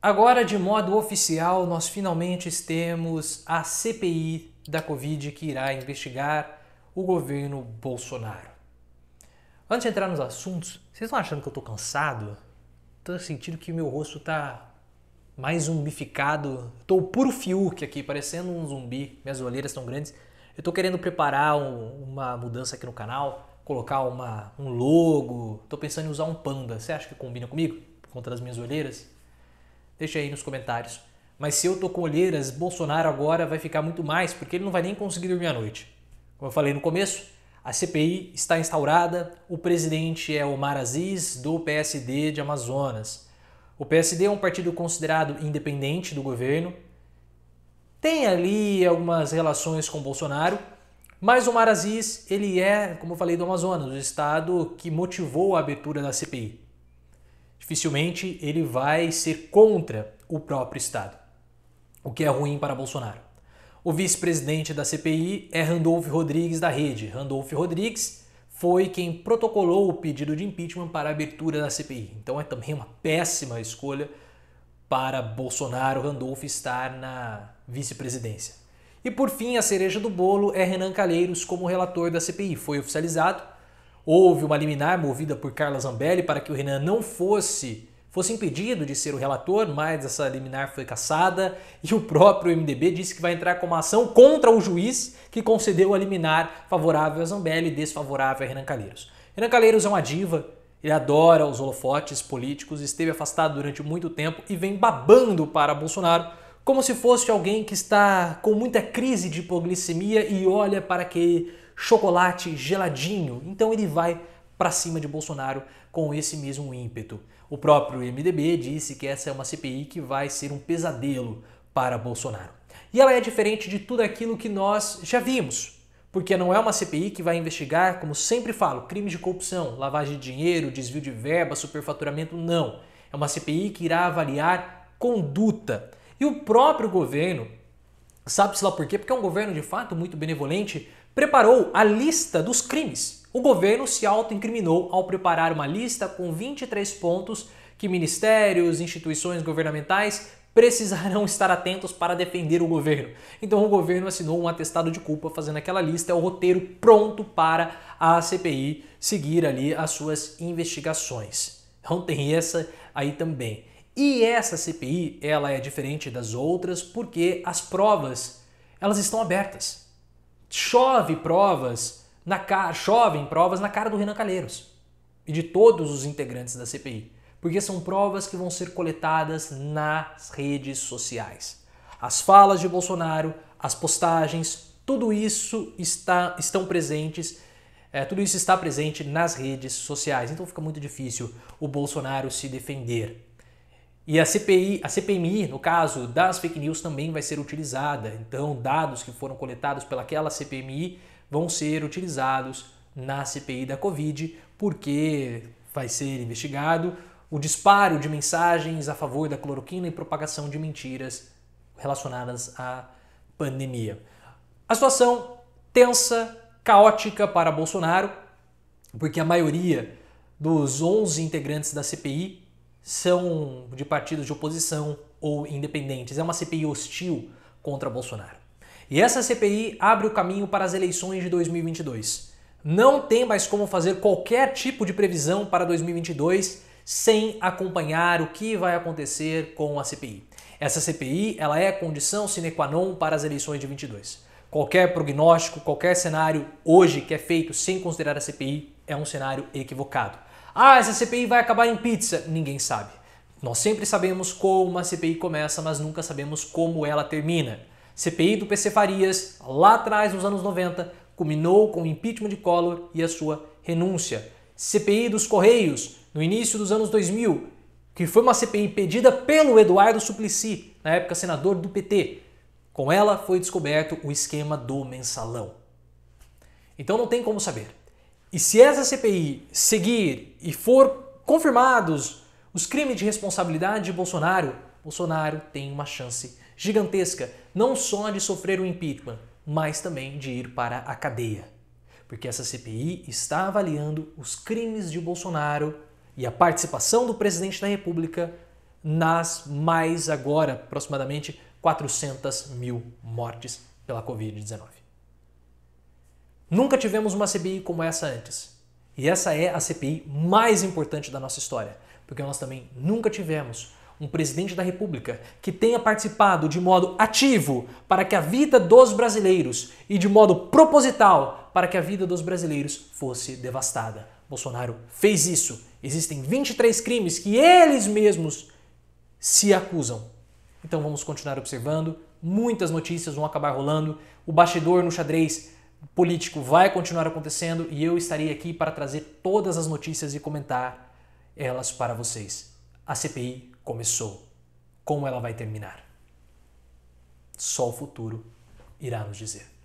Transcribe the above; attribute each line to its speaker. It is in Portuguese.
Speaker 1: Agora, de modo oficial, nós finalmente temos a CPI da Covid que irá investigar o governo Bolsonaro. Antes de entrar nos assuntos, vocês estão achando que eu estou cansado? Estou sentindo que meu rosto está mais zumbificado. Estou puro Fiuk aqui, parecendo um zumbi. Minhas olheiras estão grandes. Eu estou querendo preparar um, uma mudança aqui no canal, colocar uma, um logo. Estou pensando em usar um panda. Você acha que combina comigo? Por conta das minhas olheiras? Deixa aí nos comentários. Mas se eu tô com olheiras, Bolsonaro agora vai ficar muito mais, porque ele não vai nem conseguir dormir à noite. Como eu falei no começo, a CPI está instaurada, o presidente é Omar Aziz, do PSD de Amazonas. O PSD é um partido considerado independente do governo, tem ali algumas relações com Bolsonaro, mas Omar Aziz, ele é, como eu falei, do Amazonas, o estado que motivou a abertura da CPI dificilmente ele vai ser contra o próprio Estado, o que é ruim para Bolsonaro. O vice-presidente da CPI é Randolph Rodrigues da Rede. Randolph Rodrigues foi quem protocolou o pedido de impeachment para a abertura da CPI. Então é também uma péssima escolha para Bolsonaro Randolph estar na vice-presidência. E por fim, a cereja do bolo é Renan Calheiros como relator da CPI. Foi oficializado Houve uma liminar movida por Carla Zambelli para que o Renan não fosse fosse impedido de ser o relator, mas essa liminar foi cassada e o próprio MDB disse que vai entrar com uma ação contra o juiz que concedeu a liminar favorável a Zambelli e desfavorável a Renan Calheiros. Renan Calheiros é uma diva, ele adora os holofotes políticos, esteve afastado durante muito tempo e vem babando para Bolsonaro como se fosse alguém que está com muita crise de hipoglicemia e olha para aquele chocolate geladinho. Então ele vai para cima de Bolsonaro com esse mesmo ímpeto. O próprio MDB disse que essa é uma CPI que vai ser um pesadelo para Bolsonaro. E ela é diferente de tudo aquilo que nós já vimos, porque não é uma CPI que vai investigar, como sempre falo, crimes de corrupção, lavagem de dinheiro, desvio de verba, superfaturamento, não. É uma CPI que irá avaliar conduta. E o próprio governo, sabe-se lá por quê? Porque é um governo de fato muito benevolente, preparou a lista dos crimes. O governo se autoincriminou ao preparar uma lista com 23 pontos que ministérios, instituições governamentais precisarão estar atentos para defender o governo. Então o governo assinou um atestado de culpa fazendo aquela lista, é o roteiro pronto para a CPI seguir ali as suas investigações. Então tem essa aí também. E essa CPI, ela é diferente das outras porque as provas, elas estão abertas chove provas na cara, chovem provas na cara do Renan Calheiros e de todos os integrantes da CPI, porque são provas que vão ser coletadas nas redes sociais. As falas de Bolsonaro, as postagens, tudo isso está, estão presentes, é, tudo isso está presente nas redes sociais. Então fica muito difícil o Bolsonaro se defender. E a CPI, a CPMI, no caso das fake news, também vai ser utilizada. Então, dados que foram coletados pelaquela CPMI vão ser utilizados na CPI da Covid, porque vai ser investigado o disparo de mensagens a favor da cloroquina e propagação de mentiras relacionadas à pandemia. A situação tensa, caótica para Bolsonaro, porque a maioria dos 11 integrantes da CPI são de partidos de oposição ou independentes. É uma CPI hostil contra Bolsonaro. E essa CPI abre o caminho para as eleições de 2022. Não tem mais como fazer qualquer tipo de previsão para 2022 sem acompanhar o que vai acontecer com a CPI. Essa CPI ela é condição sine qua non para as eleições de 22. Qualquer prognóstico, qualquer cenário hoje que é feito sem considerar a CPI é um cenário equivocado. Ah, essa CPI vai acabar em pizza. Ninguém sabe. Nós sempre sabemos como uma CPI começa, mas nunca sabemos como ela termina. CPI do PC Farias, lá atrás, nos anos 90, culminou com o impeachment de Collor e a sua renúncia. CPI dos Correios, no início dos anos 2000, que foi uma CPI pedida pelo Eduardo Suplicy, na época senador do PT. Com ela foi descoberto o esquema do mensalão. Então não tem como saber. E se essa CPI seguir e for confirmados os crimes de responsabilidade de Bolsonaro, Bolsonaro tem uma chance gigantesca não só de sofrer o impeachment, mas também de ir para a cadeia. Porque essa CPI está avaliando os crimes de Bolsonaro e a participação do presidente da República nas mais agora aproximadamente 400 mil mortes pela Covid-19. Nunca tivemos uma CPI como essa antes. E essa é a CPI mais importante da nossa história, porque nós também nunca tivemos um presidente da República que tenha participado de modo ativo para que a vida dos brasileiros e de modo proposital para que a vida dos brasileiros fosse devastada. Bolsonaro fez isso. Existem 23 crimes que eles mesmos se acusam. Então vamos continuar observando. Muitas notícias vão acabar rolando. O bastidor no xadrez político vai continuar acontecendo e eu estarei aqui para trazer todas as notícias e comentar elas para vocês. A CPI começou. Como ela vai terminar? Só o futuro irá nos dizer.